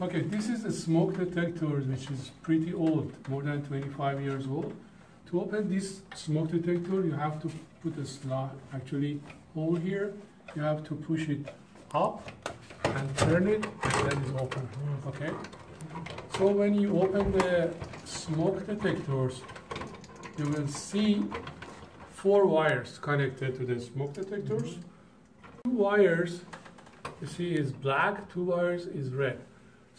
Okay, this is a smoke detector which is pretty old, more than 25 years old. To open this smoke detector, you have to put a slot, actually hole here. You have to push it up and turn it, and then it's open. Okay. So when you open the smoke detectors, you will see four wires connected to the smoke detectors. Mm-hmm. Two wires, you see, is black. Two wires is red.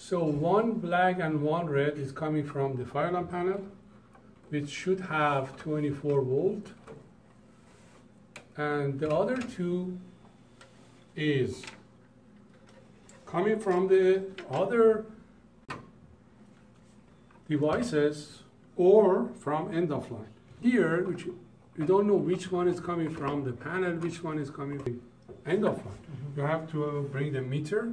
So one black and one red is coming from the fire alarm panel, which should have 24 volt. And the other two is coming from the other devices or from end of line. Here, which you don't know which one is coming from the panel, which one is coming from end of line. You have to bring the meter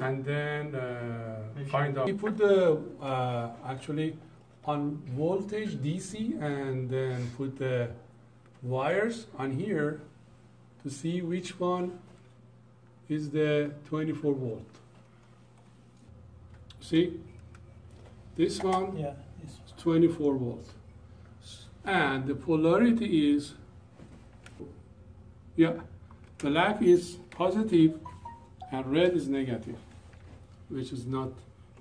and then uh, find out. We put the uh, actually on voltage DC and then put the wires on here to see which one is the 24 volt. See, this one Yeah. Yes. 24 volt. And the polarity is, yeah, black is positive and red is negative, which is not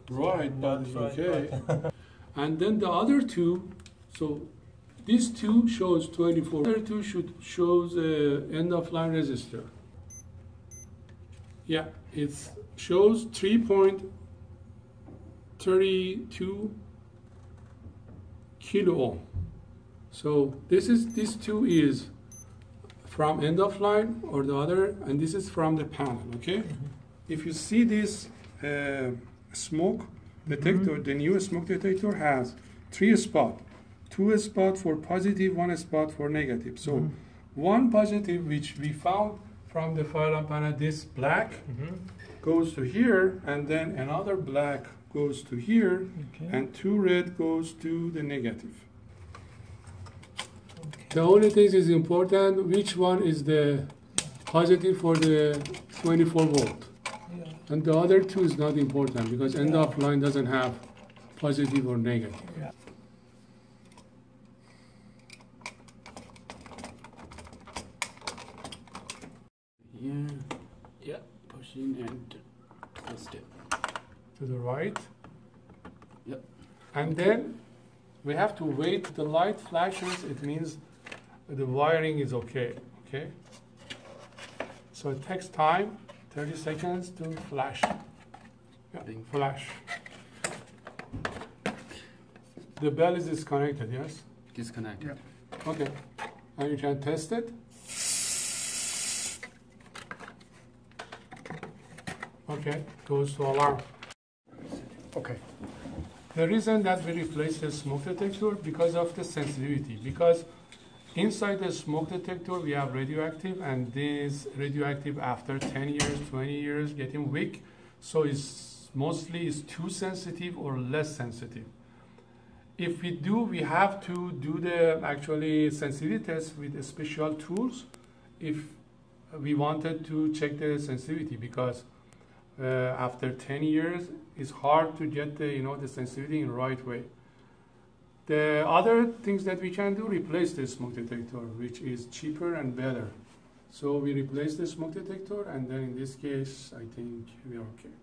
right, but it's right, okay. And then the other two, so these two shows 24. The other two should shows uh, end of line resistor. Yeah, it shows 3.32 kilo ohm. So this is this two is from end of line or the other, and this is from the panel. Okay. If you see this uh, smoke detector, the new smoke detector has three spot, two spot for positive, one spot for negative. So Mhm. one positive which we found from the fire alarm panel, this black Mhm. goes to here, and then another black goes to here, Okay. and two red goes to the negative. Okay. The only thing is important, which one is the positive for the 24 volt. Yeah. And the other two is not important because end of line doesn't have positive or negative. Yeah. Here, yeah, pushing and twist it. To the right. Yep. And then we have to wait the light flashes, it means the wiring is okay, okay? So it takes time, 30 seconds to flash. Yeah, Bing. flash. The bell is disconnected, yes? Disconnected. Yeah. Okay, and you can test it. Okay, goes to alarm. Okay. The reason that we replace the smoke detector because of the sensitivity, because inside the smoke detector we have radioactive and this radioactive after 10 years, 20 years getting weak, so it's mostly is too sensitive or less sensitive. If we do, we have to do the actually sensitivity test with special tools if we wanted to check the sensitivity because uh, after 10 years it's hard to get the you know the sensitivity in the right way the other things that we can do replace the smoke detector which is cheaper and better. So we replace the smoke detector and then in this case i think we are okay